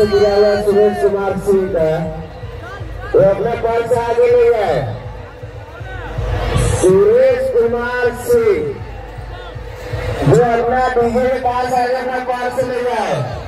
का जुड़ा हुआ सुरेश कुमार सिंह का वो अपना से आगे ले जाए? सुरेश कुमार सिंह। वो अपना डीजे पास आगे अपना से ले जाए?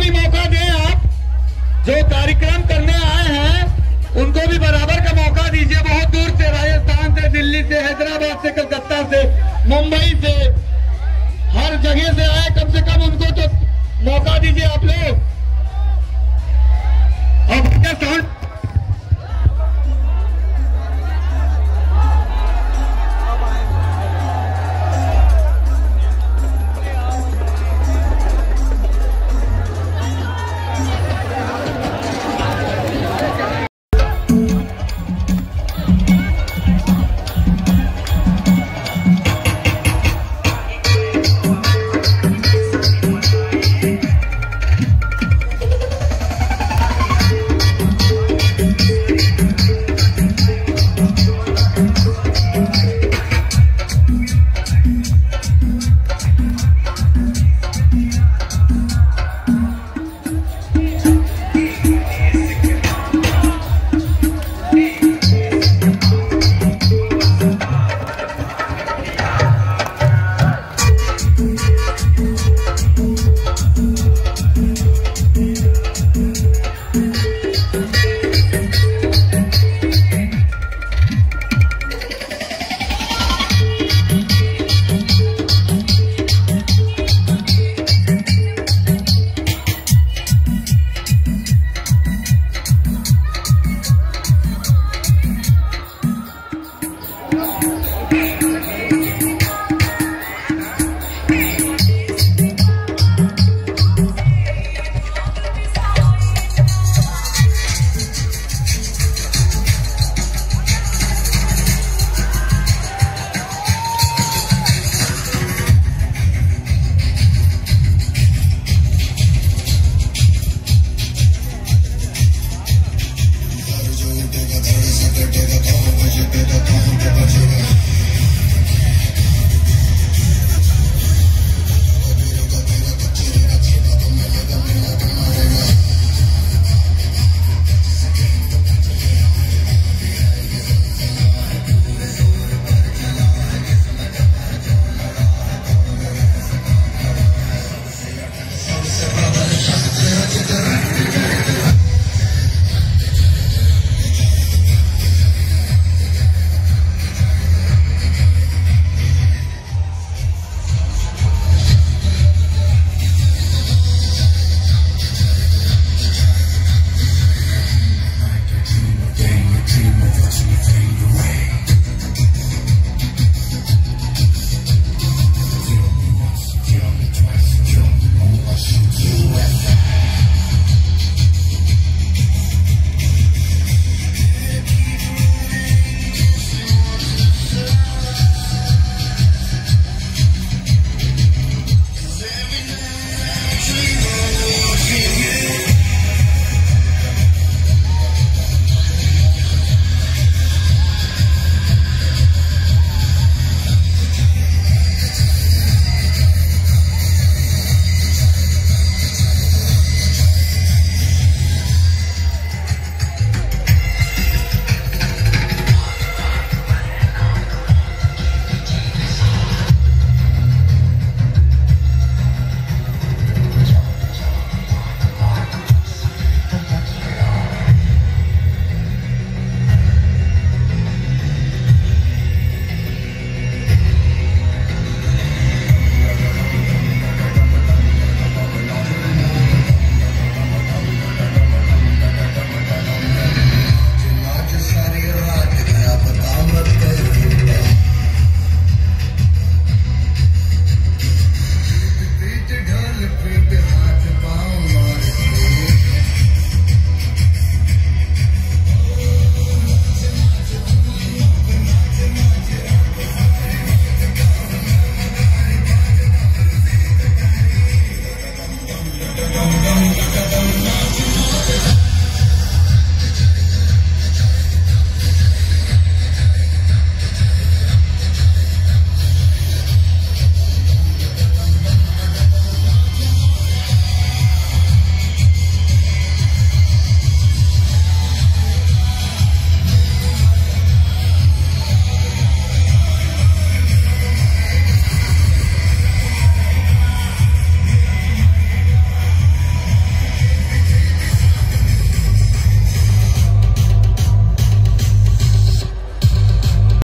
भी मौका दें आप, जो कार्यक्रम करने आए हैं, उनको भी बराबर का मौका दीजिए। बहुत दूर से, राजस्थान से, दिल्ली से, हैदराबाद से, कलकत्ता से, मुंबई से, हर जगह से आए। कम से कम उनको तो मौका दीजिए आप लोग। अब साउंड